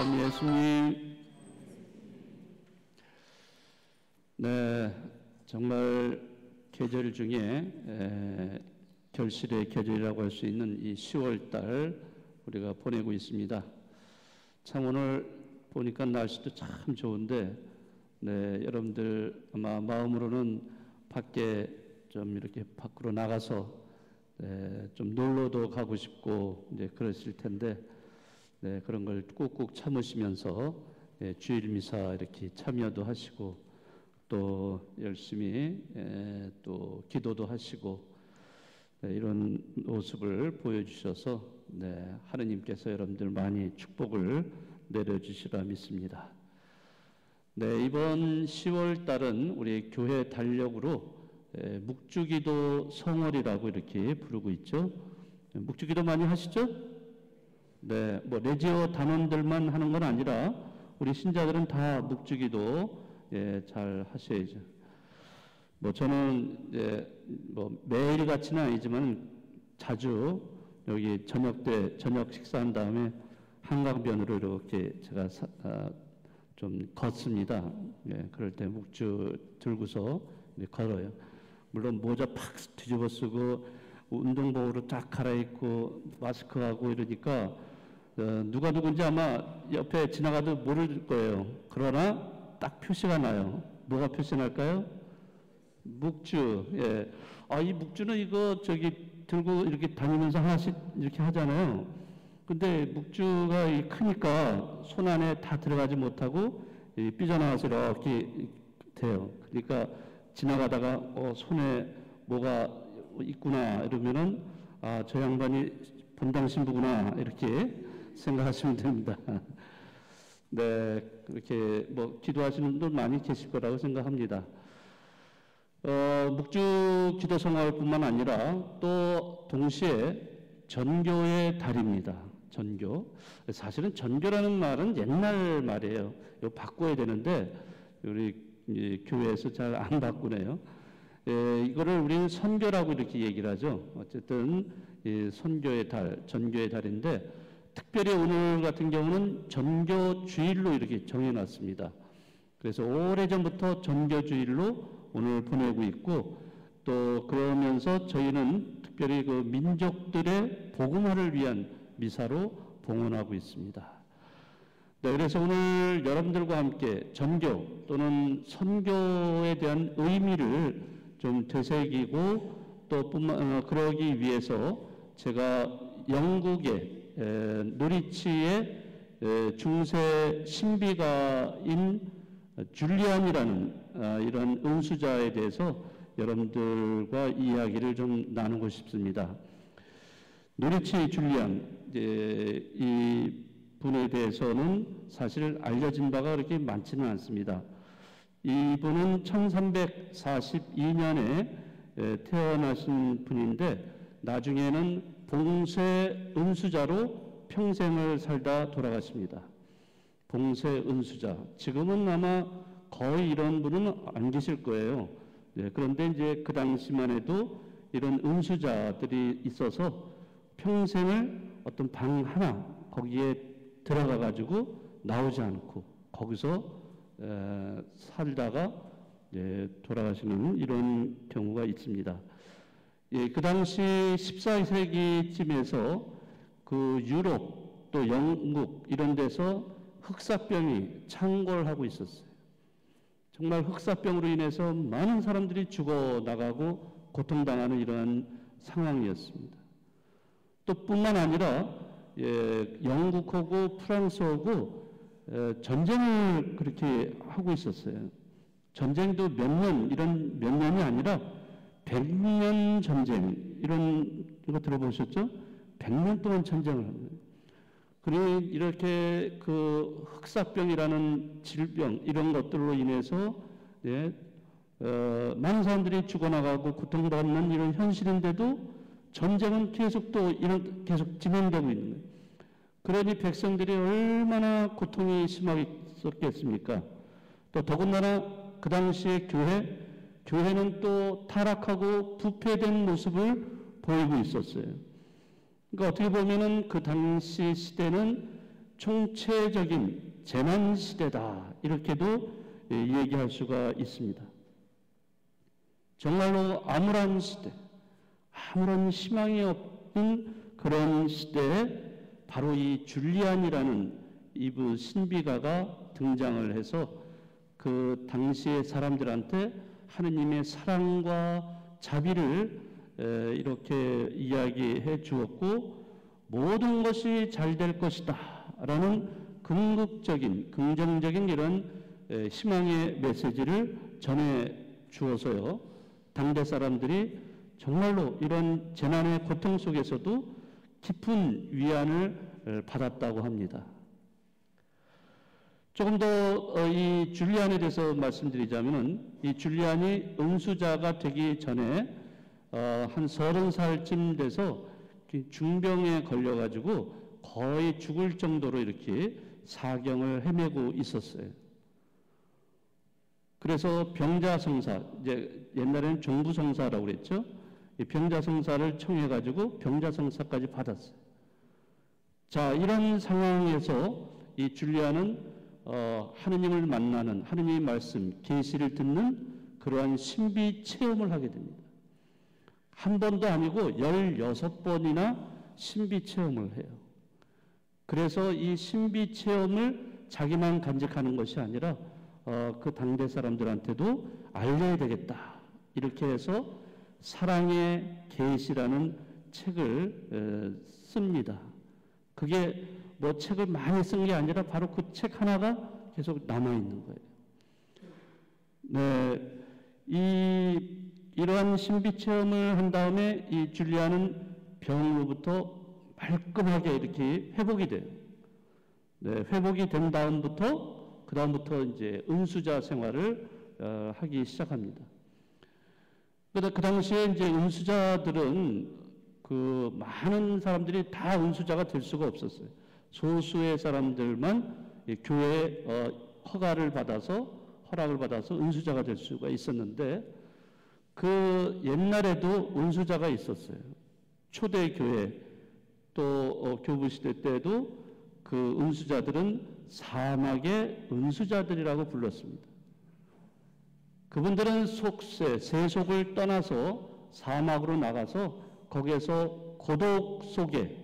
참 예수님. 네, 정말 계절 중에 에, 결실의 계절이라고 할 수 있는 이 10월 달 우리가 보내고 있습니다. 참 오늘 보니까 날씨도 참 좋은데 네, 여러분들 아마 마음으로는 밖에 좀 이렇게 밖으로 나가서 네, 좀 놀러도 가고 싶고 이제 그러실 텐데 네, 그런 걸 꾹꾹 참으시면서 네, 주일 미사 이렇게 참여도 하시고 또 열심히 에, 또 기도도 하시고 네, 이런 모습을 보여주셔서 네, 하느님께서 여러분들 많이 축복을 내려주시라 믿습니다. 네, 이번 10월 달은 우리 교회 달력으로 묵주기도 성월이라고 이렇게 부르고 있죠. 묵주기도 많이 하시죠? 네, 뭐 레지오 단원들만 하는 건 아니라 우리 신자들은 다 묵주기도 예, 잘 하셔야죠. 뭐 저는 이제 뭐 매일 같지는 아니지만 자주 여기 저녁 때 저녁 식사한 다음에 한강변으로 이렇게 제가 사, 아, 좀 걷습니다. 예, 그럴 때 묵주 들고서 걸어요. 물론 모자 팍 뒤집어 쓰고 운동복으로 딱 갈아입고 마스크하고 이러니까 어, 누가 누군지 아마 옆에 지나가도 모를 거예요. 그러나 딱 표시가 나요. 뭐가 표시 날까요? 묵주. 예. 아, 이 묵주는 이거 저기 들고 이렇게 다니면서 하나씩 이렇게 하잖아요. 근데 묵주가 크니까 손 안에 다 들어가지 못하고 삐져나와서 이렇게 돼요. 그러니까 지나가다가 어, 손에 뭐가 있구나 이러면은 아, 저 양반이 본당 신부구나 이렇게 생각하시면 됩니다. 네, 그렇게 뭐 기도하시는 분들 많이 계실 거라고 생각합니다. 어, 묵주 기도 성화뿐만 아니라 또 동시에 전교의 달입니다. 전교. 사실은 전교라는 말은 옛날 말이에요. 이거 바꿔야 되는데 우리 교회에서 잘 안 바꾸네요. 예, 이거를 우리는 선교라고 이렇게 얘기를 하죠. 어쨌든 이 선교의 달, 전교의 달인데 특별히 오늘 같은 경우는 전교 주일로 이렇게 정해놨습니다. 그래서 오래전부터 전교 주일로 오늘 보내고 있고 또 그러면서 저희는 특별히 그 민족들의 복음화를 위한 미사로 봉헌하고 있습니다. 네, 그래서 오늘 여러분들과 함께 전교 또는 선교에 대한 의미를 좀 되새기고 또 뿐만 어, 그러기 위해서 제가 영국의 에, 노리치의 에, 중세 신비가인 줄리안이라는 아, 이런 은수자에 대해서 여러분들과 이야기를 좀 나누고 싶습니다. 노리치 줄리안 이 분에 대해서는 사실 알려진 바가 그렇게 많지는 않습니다. 이분은 1342년에 태어나신 분인데 나중에는 봉쇄 은수자로 평생을 살다 돌아가십니다. 봉쇄 은수자. 지금은 아마 거의 이런 분은 안 계실 거예요. 네, 그런데 이제 그 당시만 해도 이런 은수자들이 있어서 평생을 어떤 방 하나 거기에 들어가 가지고 나오지 않고 거기서 에, 살다가 예, 돌아가시는 이런 경우가 있습니다. 예, 그 당시 14세기쯤에서 그 유럽 또 영국 이런 데서 흑사병이 창궐하고 있었어요. 정말 흑사병으로 인해서 많은 사람들이 죽어 나가고 고통당하는 이러한 상황이었습니다. 또 뿐만 아니라 예, 영국하고 프랑스하고 예, 전쟁을 그렇게 하고 있었어요. 전쟁도 몇 년, 이런 몇 년이 아니라 백년 전쟁, 이런 거 들어보셨죠? 백년 동안 전쟁을 합니다. 그리고 이렇게 그 흑사병이라는 질병, 이런 것들로 인해서, 예, 어, 많은 사람들이 죽어나가고 고통받는 이런 현실인데도 전쟁은 계속 또 이런 계속 진행되고 있는 거예요. 그러니 백성들이 얼마나 고통이 심하겠습니까? 또 더군다나 그 당시에 교회, 교회는 또 타락하고 부패된 모습을 보이고 있었어요. 그러니까 어떻게 보면은 그 당시 시대는 총체적인 재난 시대다 이렇게도 예, 얘기할 수가 있습니다. 정말로 암울한 시대, 아무런 희망이 없는 그런 시대에 바로 이 줄리안이라는 이브 신비가가 등장을 해서 그 당시의 사람들한테 하느님의 사랑과 자비를 이렇게 이야기해 주었고 모든 것이 잘 될 것이다 라는 긍극적인 긍정적인 이런 희망의 메시지를 전해 주어서요 당대 사람들이 정말로 이런 재난의 고통 속에서도 깊은 위안을 받았다고 합니다. 조금 더이 어, 줄리안에 대해서 말씀드리자면은 이 줄리안이 은수자가 되기 전에 어, 한 서른 살쯤 돼서 중병에 걸려가지고 거의 죽을 정도로 이렇게 사경을 헤매고 있었어요. 그래서 병자성사, 이제 옛날에는 종부성사라고 그랬죠. 병자성사를 청해가지고 병자성사까지 받았어요. 자, 이런 상황에서 이 줄리아는 어, 하느님을 만나는 하느님의 말씀, 계시를 듣는 그러한 신비 체험을 하게 됩니다. 한 번도 아니고 16번이나 신비 체험을 해요. 그래서 이 신비 체험을 자기만 간직하는 것이 아니라 어, 그 당대 사람들한테도 알려야 되겠다. 이렇게 해서 사랑의 계시라는 책을 에, 씁니다. 그게 뭐 책을 많이 쓴 게 아니라 바로 그 책 하나가 계속 남아 있는 거예요. 네, 이 이러한 신비 체험을 한 다음에 이 줄리아는 병으로부터 말끔하게 이렇게 회복이 돼요. 네, 회복이 된 다음부터 그 다음부터 이제 은수자 생활을 어, 하기 시작합니다. 그 당시에 이제 은수자들은 그 많은 사람들이 다 은수자가 될 수가 없었어요. 소수의 사람들만 교회 어, 허가를 받아서 허락을 받아서 은수자가 될 수가 있었는데 그 옛날에도 은수자가 있었어요. 초대 교회 또 어, 교부 시대 때도 그 은수자들은 사막의 은수자들이라고 불렀습니다. 그분들은 속세, 세속을 떠나서 사막으로 나가서 거기에서 고독 속에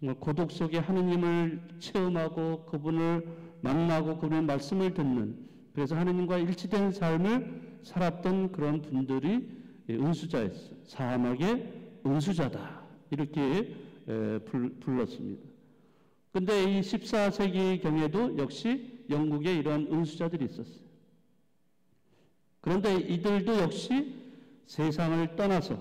정말 고독 속에 하느님을 체험하고 그분을 만나고 그분의 말씀을 듣는 그래서 하느님과 일치된 삶을 살았던 그런 분들이 은수자였어요. 사막의 은수자다. 이렇게 불렀습니다. 근데 이 14세기 경에도 역시 영국에 이러한 은수자들이 있었어요. 그런데 이들도 역시 세상을 떠나서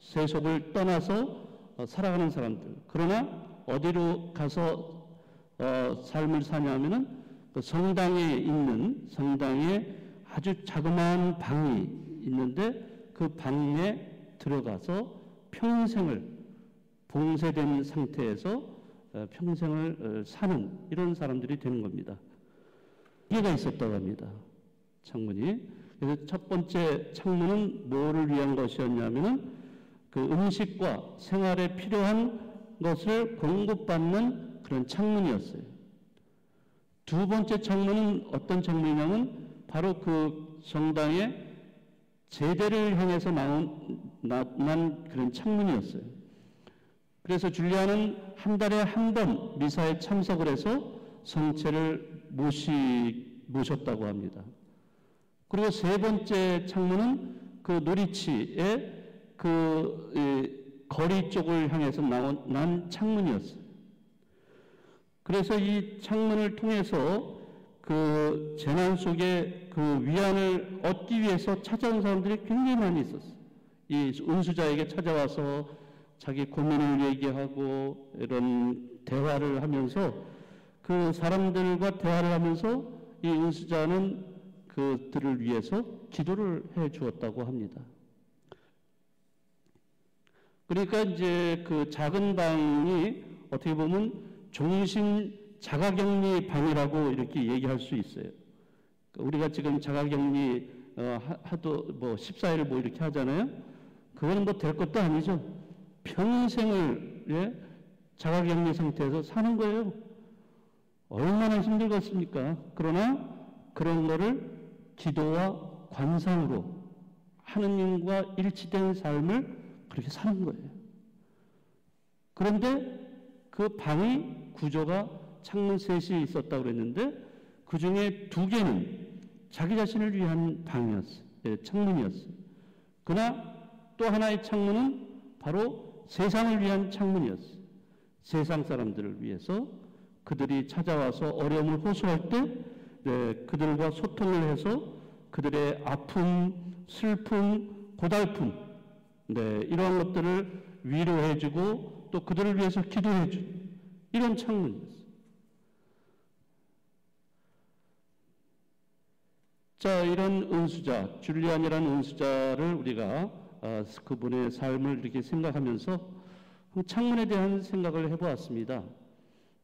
세속을 떠나서 어, 살아가는 사람들. 그러나 어디로 가서 어, 삶을 사냐면은 그 성당에 있는 성당에 아주 자그마한 방이 있는데 그 방에 들어가서 평생을 봉쇄된 상태에서 어, 평생을 어, 사는 이런 사람들이 되는 겁니다. 이해가 있었다고 합니다. 창문이. 그래서 첫 번째 창문은 뭐를 위한 것이었냐면은 그 음식과 생활에 필요한 것을 공급받는 그런 창문이었어요. 두 번째 창문은 어떤 창문이냐면 바로 그 성당의 제대를 향해서 나온 난 그런 창문이었어요. 그래서 줄리아는 한 달에 한 번 미사에 참석을 해서 성체를 모시 모셨다고 합니다. 그리고 세 번째 창문은 그 노리치의 그 거리 쪽을 향해서 나온 난 창문이었어요. 그래서 이 창문을 통해서 그 재난 속에 그 위안을 얻기 위해서 찾아온 사람들이 굉장히 많이 있었어요. 이 은수자에게 찾아와서 자기 고민을 얘기하고 이런 대화를 하면서 그 사람들과 대화를 하면서 이 은수자는 그들을 위해서 기도를 해 주었다고 합니다. 그러니까 이제 그 작은 방이 어떻게 보면 종신 자가격리 방이라고 이렇게 얘기할 수 있어요. 우리가 지금 자가격리 어, 하도 뭐 14일 뭐 이렇게 하잖아요. 그거는 뭐 될 것도 아니죠. 평생을 예? 자가격리 상태에서 사는 거예요. 얼마나 힘들겠습니까? 그러나 그런 거를 기도와 관상으로 하느님과 일치된 삶을 그렇게 사는 거예요. 그런데 그 방이 구조가 창문 셋이 있었다고 그랬는데 그 중에 두 개는 자기 자신을 위한 방이었어요. 예, 창문이었어요. 그러나 또 하나의 창문은 바로 세상을 위한 창문이었어요. 세상 사람들을 위해서 그들이 찾아와서 어려움을 호소할 때 네, 그들과 소통을 해서 그들의 아픔, 슬픔, 고달픔, 네, 이런 것들을 위로해주고 또 그들을 위해서 기도해주는 이런 창문이었어요. 자, 이런 은수자, 줄리안이라는 은수자를 우리가 아, 그분의 삶을 이렇게 생각하면서 창문에 대한 생각을 해보았습니다.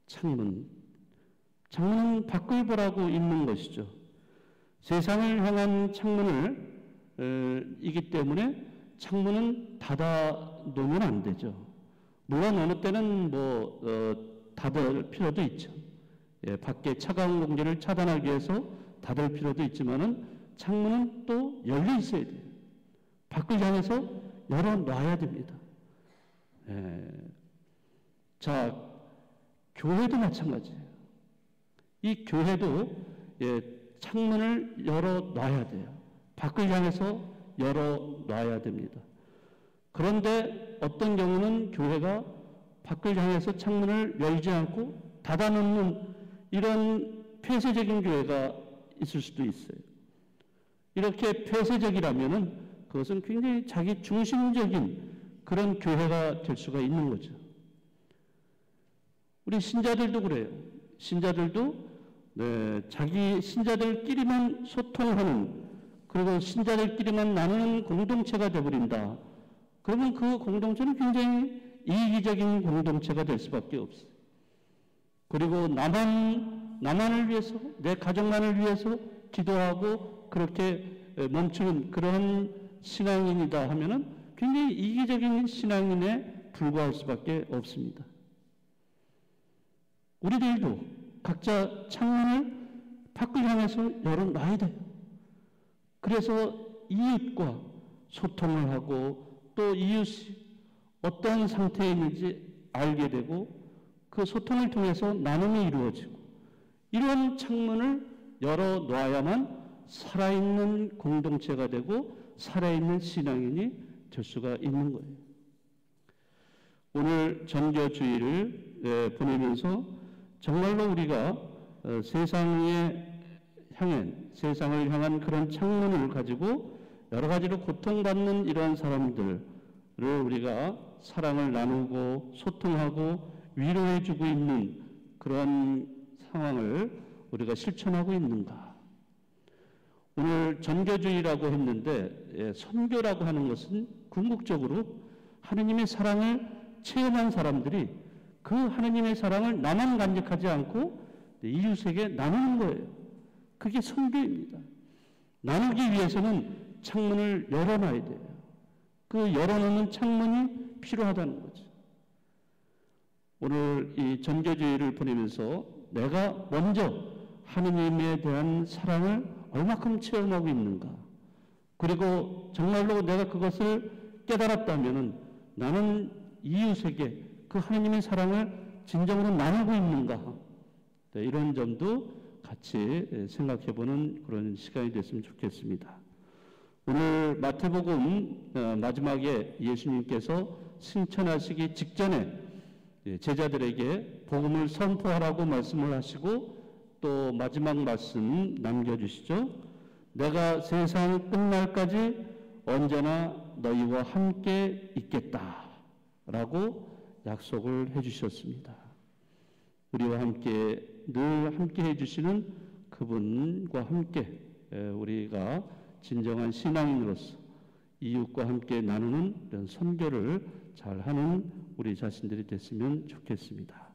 창문. 창문은 밖을 보라고 있는 것이죠. 세상을 향한 창문을 어, 이기 때문에 창문은 닫아 놓으면 안 되죠. 물론 어느 때는 뭐 어, 닫을 필요도 있죠. 예, 밖에 차가운 공기를 차단하기 위해서 닫을 필요도 있지만은 창문은 또 열려 있어야 돼요. 밖을 향해서 열어 놔야 됩니다. 예. 자, 교회도 마찬가지예요. 이 교회도 예, 창문을 열어 놔야 돼요. 밖을 향해서 열어 놔야 됩니다. 그런데 어떤 경우는 교회가 밖을 향해서 창문을 열지 않고 닫아 놓는 이런 폐쇄적인 교회가 있을 수도 있어요. 이렇게 폐쇄적이라면은 그것은 굉장히 자기 중심적인 그런 교회가 될 수가 있는 거죠. 우리 신자들도 그래요. 신자들도 네, 자기 신자들끼리만 소통하는 그리고 신자들끼리만 나누는 공동체가 되어버린다. 그러면 그 공동체는 굉장히 이기적인 공동체가 될 수밖에 없어요. 그리고 나만, 나만을 위해서, 내 가족만을 위해서 기도하고 그렇게 멈추는 그런 신앙인이다 하면은 굉장히 이기적인 신앙인에 불과할 수밖에 없습니다. 우리들도 각자 창문을 밖을 향해서 열어놔야 돼요. 그래서 이웃과 소통을 하고 또 이웃이 어떤 상태에 있는지 알게 되고 그 소통을 통해서 나눔이 이루어지고 이런 창문을 열어놔야만 살아있는 공동체가 되고 살아있는 신앙인이 될 수가 있는 거예요. 오늘 전교주의를 보내면서 정말로 우리가 어, 세상에 향해 세상을 향한 그런 창문을 가지고 여러 가지로 고통받는 이러한 사람들을 우리가 사랑을 나누고 소통하고 위로해주고 있는 그런 상황을 우리가 실천하고 있는가? 오늘 전교주의라고 했는데 예, 선교라고 하는 것은 궁극적으로 하느님의 사랑을 체험한 사람들이 그 하느님의 사랑을 나만 간직하지 않고 이웃에게 나누는 거예요. 그게 선교입니다. 나누기 위해서는 창문을 열어놔야 돼요. 그 열어놓는 창문이 필요하다는 거죠. 오늘 이 전교주의를 보내면서 내가 먼저 하느님에 대한 사랑을 얼마큼 체험하고 있는가. 그리고 정말로 내가 그것을 깨달았다면 나는 이웃에게 그 하나님의 사랑을 진정으로 나누고 있는가. 네, 이런 점도 같이 생각해 보는 그런 시간이 됐으면 좋겠습니다. 오늘 마태복음 어, 마지막에 예수님께서 승천하시기 직전에 예, 제자들에게 복음을 선포하라고 말씀을 하시고 또 마지막 말씀 남겨주시죠. 내가 세상 끝날까지 언제나 너희와 함께 있겠다. 라고 약속을 해주셨습니다. 우리와 함께 늘 함께 해주시는 그분과 함께 우리가 진정한 신앙인으로서 이웃과 함께 나누는 이런 선교를 잘 하는 우리 자신들이 됐으면 좋겠습니다.